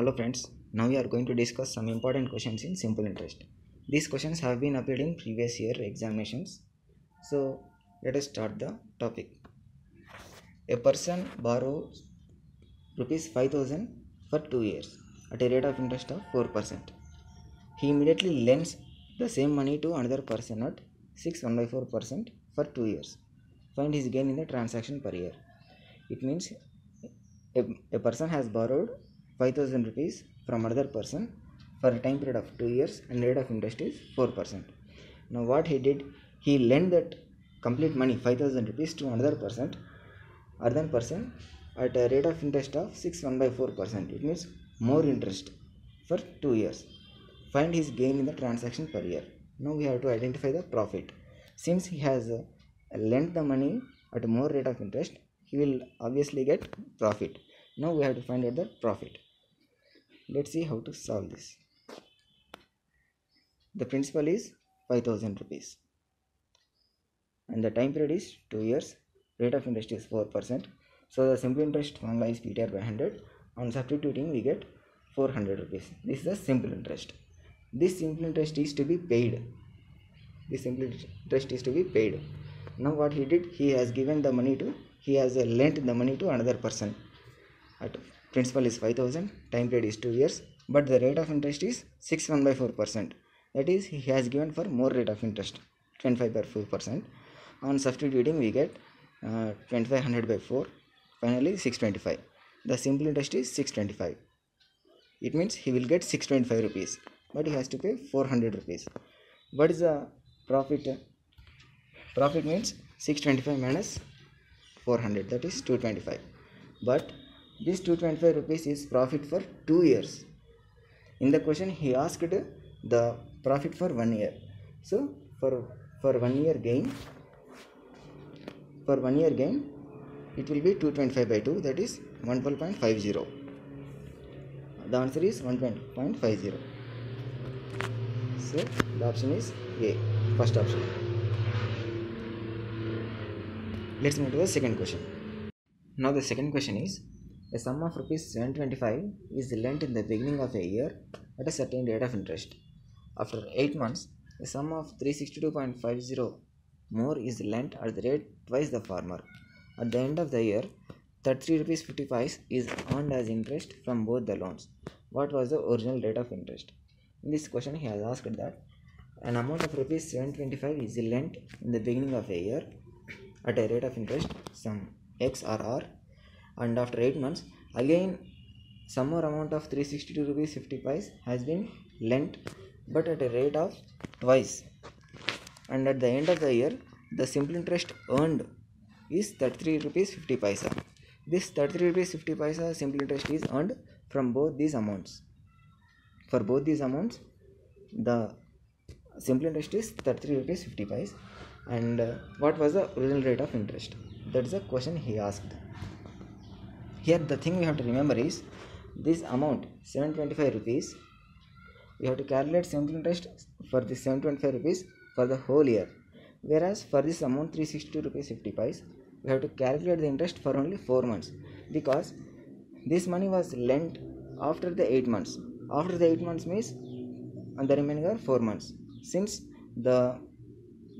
Hello friends, now we are going to discuss some important questions in simple interest. These questions have been appeared in previous year examinations. So let us start the topic. A person borrows rupees 5000 for 2 years at a rate of interest of 4%. He immediately lends the same money to another person at 6 1 by 4% for 2 years. Find his gain in the transaction per year. It means a, a person has borrowed 5000 rupees from another person for a time period of 2 years and rate of interest is 4%. Now what he did, he lent that complete money 5000 rupees to another person, other person at a rate of interest of 6 1 by 4%. It means more interest for 2 years. Find his gain in the transaction per year. Now we have to identify the profit. Since he has uh, lent the money at more rate of interest, he will obviously get profit. Now we have to find out the profit. Let's see how to solve this. The principal is 5000 rupees and the time period is 2 years. Rate of interest is 4%. So the simple interest formula is PTR by 100. On substituting, we get 400 rupees. This is the simple interest. This simple interest is to be paid. This simple interest is to be paid. Now what he did, he has given the money to, he has lent the money to another person. At principal is 5000, time period is 2 years, but the rate of interest is 6 1 by 4%. That is, he has given for more rate of interest, 25 by 4%. On substituting, we get uh, 2500 by 4, finally 625. The simple interest is 625. It means he will get 625 rupees, but he has to pay 400 rupees. What is the profit? Profit means 625 minus 400, that is 225. But this 225 rupees is profit for 2 years. In the question, he asked the profit for 1 year. So, for, for 1 year gain, for 1 year gain, it will be 225 by 2, that is 112.50. The answer is 120.50. So, the option is A, first option. Let's move to the second question. Now the second question is a sum of rupees 725 is lent in the beginning of a year at a certain rate of interest. After 8 months, a sum of 362.50 more is lent at the rate twice the former. At the end of the year, 33 rupees 50 paise is earned as interest from both the loans. What was the original rate of interest? In this question, he has asked that an amount of rupees 725 is lent in the beginning of a year at a rate of interest some x or r and after 8 months again some more amount of 362 rupees 50 paise has been lent but at a rate of twice. And at the end of the year the simple interest earned is 33 rupees 50 paisa this 33 rupees 50 paisa simple interest is earned from both these amounts. For both these amounts the simple interest is 33 rupees 50 paisa and uh, what was the original rate of interest? That is the question he asked here the thing we have to remember is this amount 725 rupees we have to calculate simple interest for this 725 rupees for the whole year. Whereas for this amount 362 rupees 50 paise we have to calculate the interest for only 4 months. Because this money was lent after the 8 months. After the 8 months means and the remaining are 4 months. Since the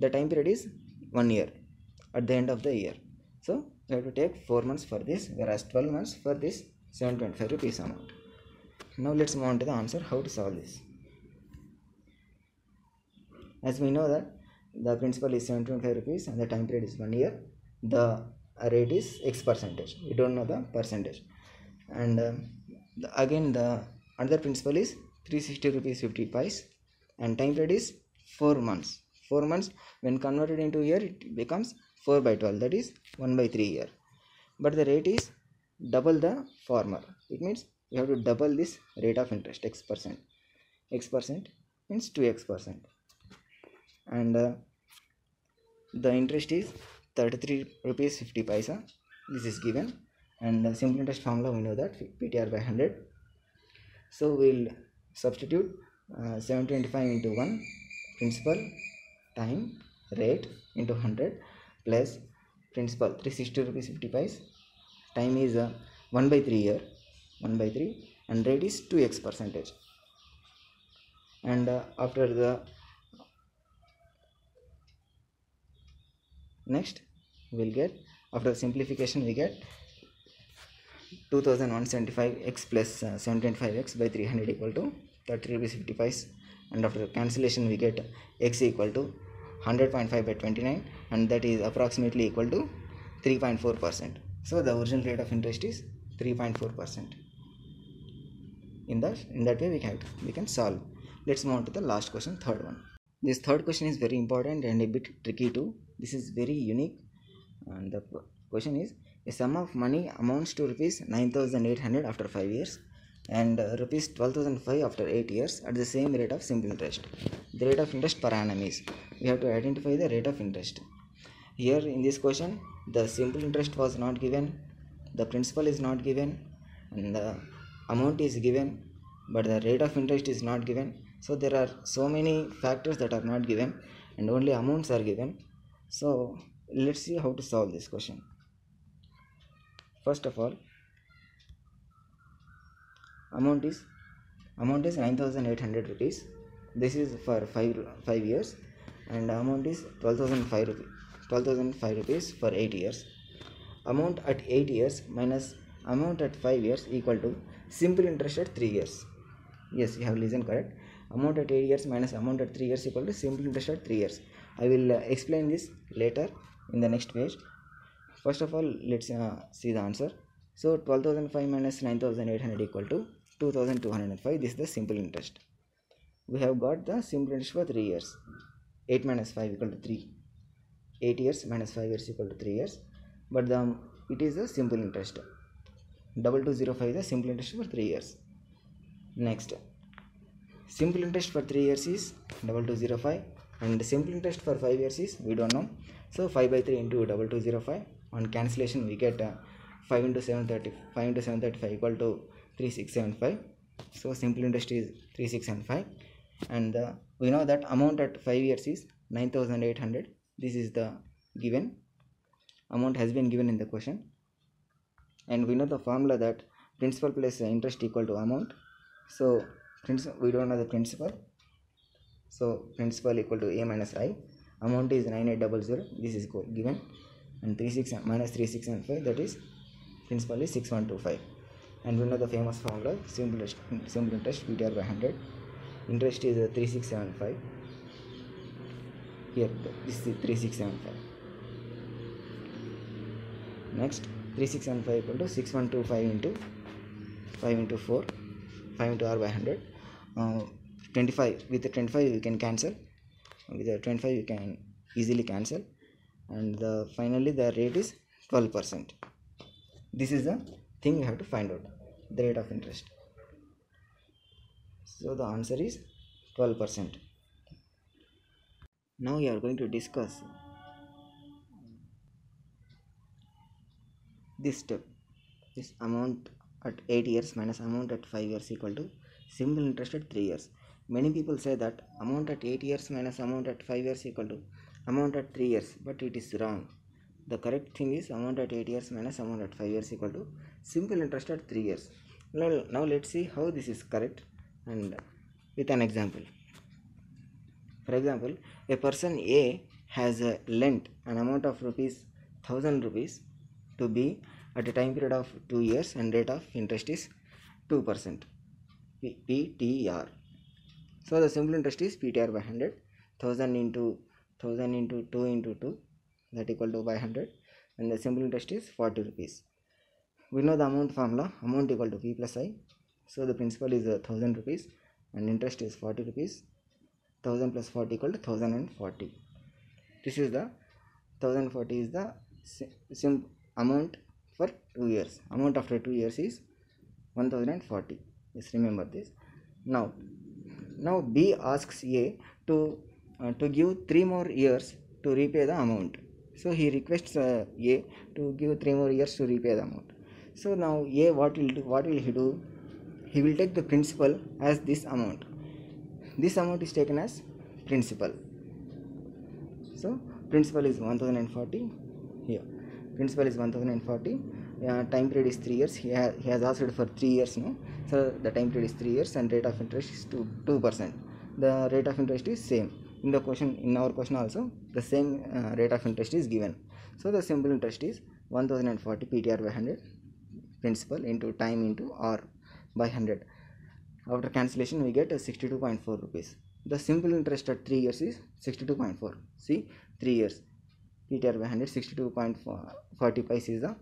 the time period is 1 year at the end of the year. So we have to take 4 months for this whereas 12 months for this 725 rupees amount. Now let's move on to the answer how to solve this. As we know that the principal is 725 rupees and the time period is 1 year the rate is x percentage. We don't know the percentage. And uh, the, again the another principal is 360 rupees 50 paise and time period is 4 months. 4 months when converted into year it becomes 4 by 12 that is 1 by 3 year but the rate is double the former. It means you have to double this rate of interest x percent. X percent means 2x percent. And uh, the interest is 33 rupees 50 paisa. This is given. And the simple interest formula we know that ptr by 100 so we'll substitute uh, 725 into 1 principal time rate into 100 plus principal 360 rupees 50 paise time is uh, 1 by 3 year 1 by 3 and rate is 2x percentage. And uh, after the next we'll get after simplification we get 2175x plus uh, 725x by 300 equal to 30 rupees 50 paise and after cancellation we get x equal to 100.5 by 29 and that is approximately equal to 3.4 percent. So the original rate of interest is 3.4 percent. In that in that way we can we can solve. Let's move on to the last question third one. This third question is very important and a bit tricky too. This is very unique. And the question is a sum of money amounts to rupees 9800 after 5 years and uh, rupees 12005 after 8 years at the same rate of simple interest. The rate of interest per annum is we have to identify the rate of interest. Here in this question the simple interest was not given the principal is not given and the amount is given but the rate of interest is not given. So there are so many factors that are not given and only amounts are given. So let's see how to solve this question. First of all amount is amount is 9800 rupees. This is for 5 5 years. And amount is 12005 rupees 12005 rupees for 8 years. Amount at 8 years minus amount at 5 years equal to simple interest at 3 years. Yes you have listened correct. Amount at 8 years minus amount at 3 years equal to simple interest at 3 years. I will uh, explain this later in the next page. First of all let's uh, see the answer. So 12005 minus 9800 equal to 2205 this is the simple interest. We have got the simple interest for 3 years. 8 minus 5 equal to 3 8 years minus 5 years equal to 3 years. But the it is the simple interest. Double two zero five is the simple interest for 3 years. Next. Simple interest for 3 years is double two zero five and simple interest for 5 years is we don't know. So 5 by 3 into double two zero five on cancellation we get uh, 5 into 730 5 into 735 equal to 3675 so simple interest is 3675 and we know that amount at 5 years is 9800 this is the given. Amount has been given in the question. And we know the formula that principal plus interest equal to amount. So we don't know the principal. So principal equal to a minus i. Amount is 9800 this is given. And 36 minus 3675 that is principal is 6125 and we know the famous formula simple interest, simple interest ptr by 100 interest is uh, 3675 here this is 3675 next 3675 equal to 6125 into 5 into 4 5 into r by 100 uh, 25 with the 25 you can cancel. With the 25 you can easily cancel. And the finally the rate is 12 percent. This is the thing you have to find out the rate of interest. So the answer is 12 percent. Now we are going to discuss this step. This amount at 8 years minus amount at 5 years equal to simple interest at 3 years. Many people say that amount at 8 years minus amount at 5 years equal to amount at 3 years but it is wrong the correct thing is amount at 8 years minus amount at 5 years equal to simple interest at 3 years. Now, now let's see how this is correct and with an example. For example a person a has uh, lent an amount of rupees 1000 rupees to b at a time period of 2 years and rate of interest is 2 percent. Ptr so the simple interest is ptr by 100 1000 into 1000 into 2 into 2 that equal to by 100 and the simple interest is 40 rupees. We know the amount formula amount equal to p plus i. So the principal is uh, 1000 rupees and interest is 40 rupees. 1000 plus 40 equal to 1040 this is the 1040 is the si- sim amount for 2 years. Amount after 2 years is 1040 just remember this. Now now b asks a to uh, to give 3 more years to repay the amount so he requests uh, a to give 3 more years to repay the amount. So now a what will do what will he do? He will take the principal as this amount. This amount is taken as principal. So principal is 1040 here. Principal is 1040 uh, time period is 3 years. He, ha- he has asked for 3 years no? So the time period is 3 years and rate of interest is 2 2% the rate of interest is same in the question in our question also the same uh, rate of interest is given. So the simple interest is 1040 ptr by 100 principal into time into r by 100 after cancellation we get a 62.4 rupees. The simple interest at 3 years is 62.4 see 3 years. Ptr by 100 62.40 pice is the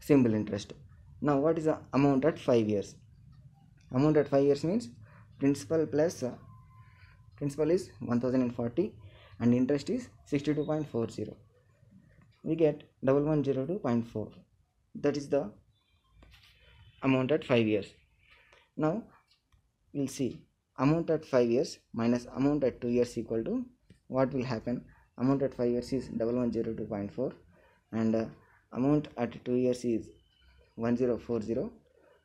simple interest. Now what is the amount at 5 years? Amount at 5 years means principal plus uh, principal is 1040 and interest is 62.40 we get 1102.4 that is the amount at 5 years. Now we'll see. Amount at 5 years minus amount at 2 years equal to what will happen? Amount at 5 years is 1102.4 and uh, amount at 2 years is 1040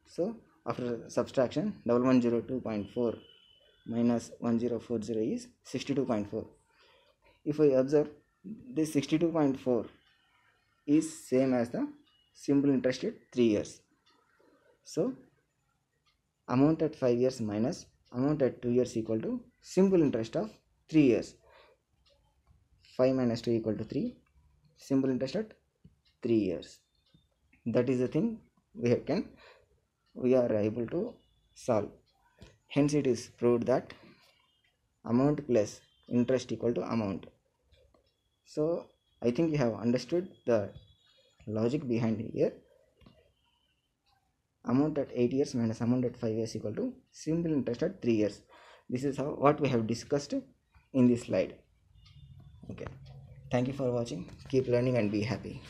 so after subtraction 1102.4 minus 1040 is 62.4 if I observe this 62.4 is same as the simple interest at 3 years. So amount at 5 years minus amount at 2 years equal to simple interest of 3 years. 5 minus 2 equal to 3 simple interest at 3 years. That is the thing we can we are able to solve hence it is proved that amount plus interest equal to amount. So i think you have understood the logic behind here. Amount at 8 years minus amount at 5 years equal to simple interest at 3 years. This is how what we have discussed in this slide. Okay. Thank you for watching. Keep learning and be happy